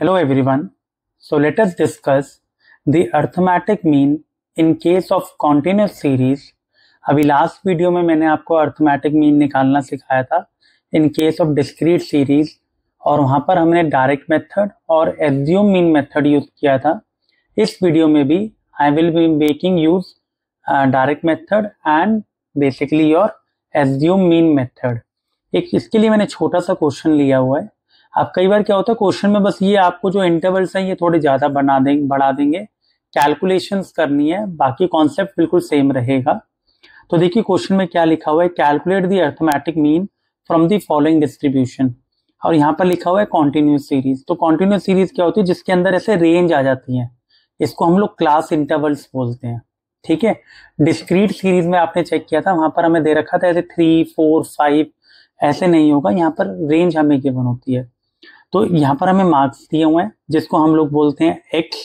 Hello, everyone. So, let us discuss the arithmetic mean in case of continuous series. अभी last video में मैंने आपको arithmetic mean निकालना सिखाया था in case of discrete series और वहाँ पर हमने डायरेक्ट मेथड और एज्यूम मीन मेथड यूज़ किया था इस वीडियो में भी I will be making use direct method and basically your assume mean method एक इसके लिए मैंने छोटा सा क्वेश्चन लिया हुआ है अब कई बार क्या होता है क्वेश्चन में बस ये आपको जो इंटरवल्स हैं, ये थोड़े ज़्यादा बना देंगे बढ़ा देंगे। कैलकुलेशंस करनी है, बाकी कॉन्सेप्ट बिल्कुल सेम रहेगा। तो देखिए क्वेश्चन में क्या लिखा हुआ है calculate the arithmetic mean from the following distribution और यहाँ पर लिखा हुआ है कॉन्टिन्यूस सीरीज़ तो कॉन्टिन्यूस सीरीज़ क्या होती है, जिसके अंदर ऐसे रेंज आ जाती है। इसको हम लोग क्लास इंटरवल्स बोलते हैं। ठीक है? डिस्क्रीट सीरीज़ में आपने चेक किया था, वहाँ पर हमें दे रखा था ऐसे थ्री फोर फाइव ऐसे नहीं होगा। यहाँ पर रेंज हमें गिवन होती है। तो यहाँ पर हमें मार्क्स दिए हुए हैं, जिसको हम लोग बोलते हैं एक्स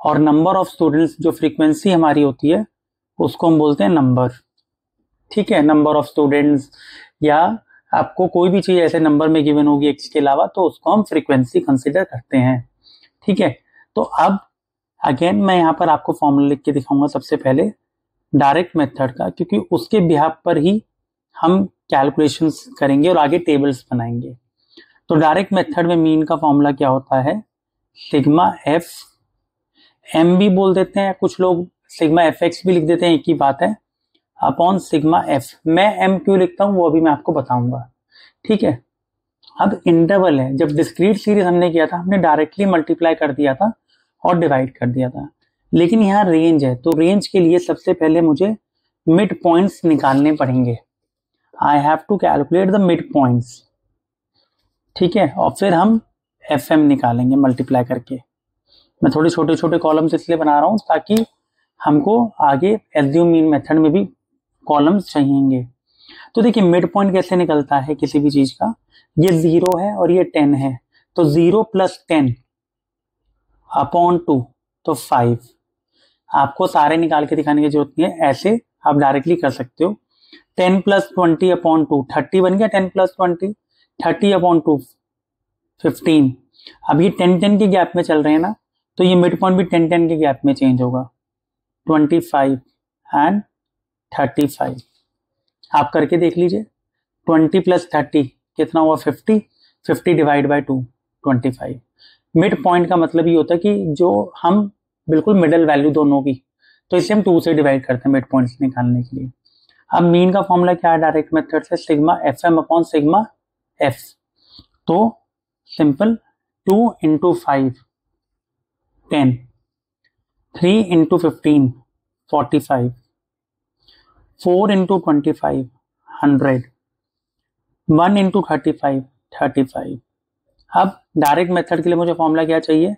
और नंबर ऑफ़ स्टूडेंट्स जो फ्रीक्वेंसी हमारी होती है, उसको हम बोलते हैं नंबर ठीक है नंबर ऑफ़ स्टूडेंट्स या आपको कोई भी चीज़ ऐसे नंबर में गिवन होगी एक्स के अलावा तो उसको हम फ्रीक्वेंसी कंसिडर करते हैं. ठीक है तो अब अगेन मैं यहाँ पर आपको फॉर्मूला लिख के दिखाऊँगा सबसे पहले डायरेक्ट मेथड का, क्योंकि उसके बिहार पर ही हम कैलकुलेशंस करेंगे और आगे टेबल्स बनाएँगे. तो डायरेक्ट मेथड में मीन का फॉर्मूला क्या होता है? सिग्मा एफ़ एम भी बोल देते हैं। कुछ लोग सिग्मा एफ़ एक्स भी लिख देते हैं, एक ही बात है। अपॉन सिग्मा एफ़ मैं एम क्यू लिखता हूँ, वो अभी मैं आपको बताऊँगा। ठीक है? अब इंटरवल है। जब डिस्क्रीट सीरीज़ हमने किया था, हमने डायरेक्टली मल्टीप्लाई कर दिया था और डिवाइड कर दिया था। लेकिन यहाँ रेंज है। तो रेंज के लिए सबसे पहले मुझे मिड पॉइंट्स निकालने पड़ेंगे। I have to calculate the mid points ठीक है? और फिर हम एफ़ एम निकालेंगे मल्टीप्लाई करके। मैं थोड़े छोटे छोटे कॉलम्स इसलिए बना रहा हूँ ताकि हमको आगे एज्यूम मीन मेथड में भी कॉलम्स चाहिएँगे। तो देखिए मिड पॉइंट कैसे निकलता है किसी भी चीज़ का? ये ज़ीरो है और ये टेन है। तो zero plus ten upon two तो फाइव आपको सारे निकाल के दिखाने की ज़रूरत नहीं है, ऐसे आप डायरेक्टली कर सकते हो। Ten plus twenty upon two thirty बन गया ten plus twenty thirty upon two fifteen अब ये टेन टेन के गैप में चल रहे हैं ना तो ये मिड पॉइंट भी टेन टेन के गैप में चेंज होगा। Twenty five and thirty five आप करके देख लीजिए। ट्वेंटी प्लस थर्टी कितना हुआ? Fifty fifty divide by two twenty five mid point का मतलब ये होता है कि जो हम बिल्कुल मिडल वैल्यू दोनों की तो इसे हम टू से डिवाइड करते हैं मिड पॉइंट्स निकालने के लिए। अब मीन का फॉर्मूला क्या है? डायरेक्ट मेथड से sigma F M upon sigma F तो simple two into five ten three into fifteen forty five four into twenty five hundred one into thirty five thirty five अब direct method के लिए मुझे formula क्या चाहिए?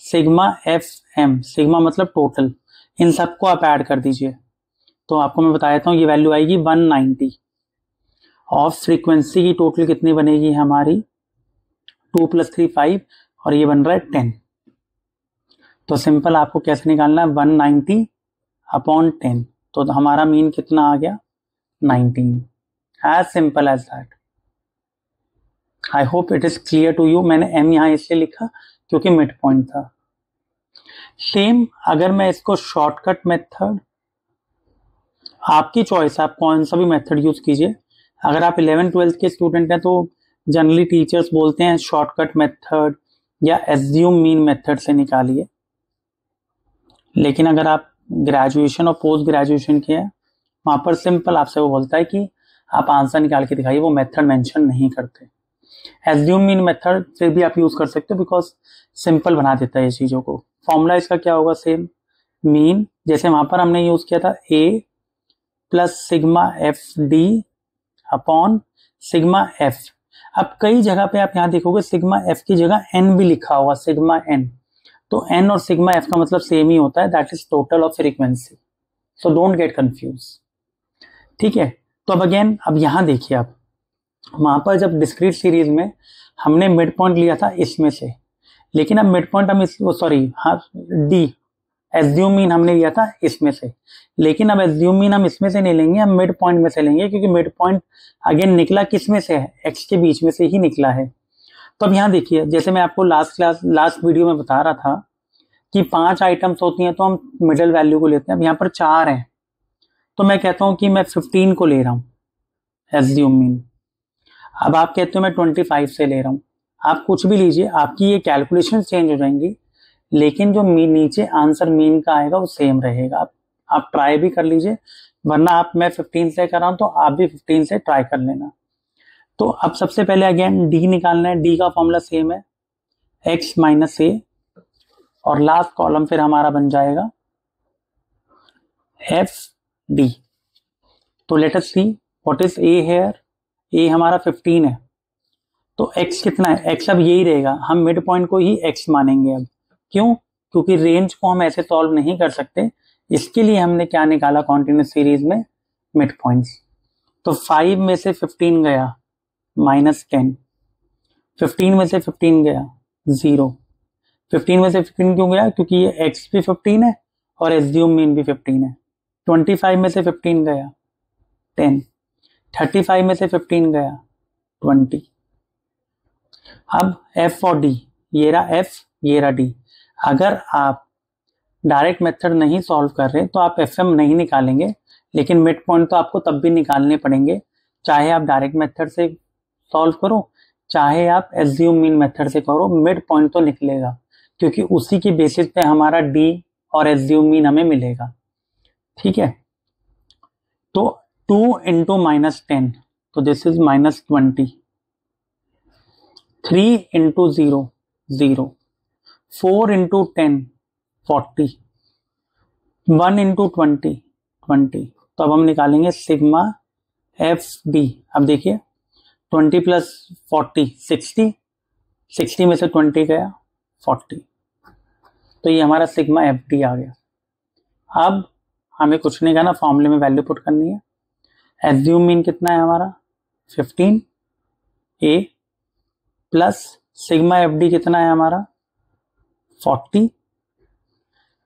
Sigma F M sigma मतलब total इन सबको आप ऐड कर दीजिए। तो आपको मैं बता देता हूँ, ये वैल्यू आएगी वन नाइनटी ऑफ़ फ्रीक्वेंसी की टोटल कितनी बनेगी हमारी? टू प्लस थ्री फाइव और ये बन रहा है टेन। तो सिंपल आपको कैसे निकालना है? One ninety upon ten. तो हमारा मीन कितना आ गया? Nineteen as simple as that I hope it is clear to you मैंने एम यहाँ इसलिए लिखा क्योंकि मिड पॉइंट था। सेम अगर मैं इसको शॉर्टकट मेथड आपकी चॉइस आप कौन सा भी मेथड यूज़ कीजिए। अगर आप इलेवन ट्वेल्थ के स्टूडेंट हैं तो जनरली टीचर्स बोलते हैं शॉर्टकट मेथड या एज्यूम मीन मेथड से निकालिए। लेकिन अगर आप ग्रेजुएशन और पोस्ट ग्रेजुएशन के हैं, वहाँ पर सिंपल आपसे वो बोलता है कि आप आंसर निकाल के दिखाइए, वो मेथड मेंशन नहीं करते। एज्यूम मीन मेथड फिर भी आप यूज़ कर सकते हो बिकॉज़ सिंपल बना देता है ये चीज़ों को। फॉर्मूला इसका क्या होगा? सेम मीन जैसे वहाँ पर हमने यूज़ किया था A plus sigma F D upon sigma F अब कई जगह पे आप यहाँ देखोगे सिग्मा एफ़ की जगह एन भी लिखा होगा, सिग्मा एन तो एन और सिग्मा एफ़ का मतलब सेम ही होता है that is total of frequency so don't get confuse ठीक है? तो अब अगेन अब यहाँ देखिए आप। वहाँ पर जब डिस्क्रीट सीरीज़ में हमने मिड पॉइंट लिया था इसमें से, लेकिन अब मिड पॉइंट हम इस सॉरी हाँ डी एज्यूमीन हमने लिया था इसमें से। लेकिन अब एज्यूमीन हम इसमें से नहीं लेंगे, हम मिड पॉइंट में से लेंगे, क्योंकि मिड पॉइंट अगेन निकला किसमें से है? एक्स के बीच में से ही निकला है। तो अब यहाँ देखिए, जैसे मैं आपको लास्ट क्लास लास्ट वीडियो में बता रहा था कि पाँच आइटम्स होती हैं तो हम मिडल वैल्यू को लेते हैं। अब यहाँ पर चार हैं। तो मैं कहता हूँ कि मैं फिफ्टीन को ले रहा हूँ एज दी मीन अब आप कहते हो मैं ट्वेंटी फाइव से ले रहा हूँ। आप कुछ भी लीजिए, आपकी ये कैलकुलेशन चेंज हो जाएँगी। लेकिन जो मीन नीचे आंसर मीन का आएगा, वो सेम रहेगा। आप आप ट्राई भी कर लीजिए, वरना आप, मैं 15 से कर रहा हूँ तो आप भी 15 से ट्राई कर लेना। तो अब सबसे पहले अगेन डी निकालना है। डी का फॉर्मूला सेम है। एक्स माइनस ए और लास्ट कॉलम फिर हमारा बन जाएगा। एफ़ डी तो let us see what is A here A हमारा 15 है। तो x कितना है? X अब यही रहेगा। हम मिड पॉइंट को ही x मानेंगे अब। क्यों? क्योंकि रेंज को हम ऐसे सॉल्व नहीं कर सकते। इसके लिए हमने क्या निकाला कॉन्टिन्यूस सीरीज़ में? मिड पॉइंट्स तो फाइव में से फिफ्टीन गया माइनस टेन फिफ्टीन में से फिफ्टीन गया ज़ीरो फिफ्टीन में से फिफ्टीन क्यों गया? क्योंकि ये एक्स भी फिफ्टीन है और एसड्यूम मीन भी फिफ्टीन है। ट्वेंटी फाइव में से फिफ्टीन गया टेन थर्टी फाइव में से फिफ्टीन गया ट्वेंटी अब एफ़ और डी ये रहा एफ़ ये रहा डी अगर आप डायरेक्ट मेथड नहीं सॉल्व कर रहे तो आप एफएम नहीं निकालेंगे, लेकिन मिड पॉइंट तो आपको तब भी निकालने पड़ेंगे, चाहे आप डायरेक्ट मेथड से सॉल्व करो, चाहे आप एज्यूम मीन मेथड से करो मिड पॉइंट तो निकलेगा, क्योंकि उसी की बेसिस पे हमारा डी और एज्यूम मीन हमें मिलेगा। ठीक है? तो टू इंटू माइनस टेन तो this is minus twenty three into zero zero four into ten forty, one into twenty twenty. तो अब हम निकालेंगे सिग्मा एफ़ डी अब देखिए, twenty plus forty, sixty. Sixty में से ट्वेंटी गया, फोर्टी। तो ये हमारा सिग्मा एफ़ डी आ गया। अब हमें कुछ नहीं करना, फॉर्मूले में वैल्यू पुट करनी है। एज्यूम मीन कितना है हमारा? Fifteen. A plus sigma F D कितना है हमारा? Forty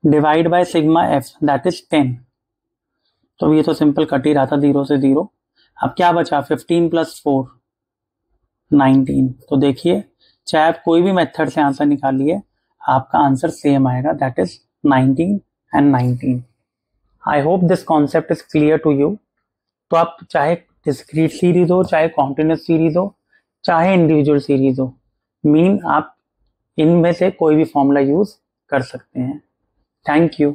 divide by sigma F that is ten तो ये तो सिंपल कट ही रहा था, ज़ीरो से ज़ीरो। अब क्या बचा? फिफ्टीन प्लस फोर नाइनटीन तो देखिए, चाहे आप कोई भी मेथड से आंसर निकालिए, आपका आंसर सेम आएगा that is nineteen and nineteen I hope this concept is clear to you तो आप चाहे डिस्क्रीट सीरीज़ हो, चाहे कॉन्टिन्यूस सीरीज़ हो, चाहे इंडिविजुअल सीरीज़ हो मीन आप इनमें से कोई भी फॉर्मूला यूज़ कर सकते हैं थैंक you.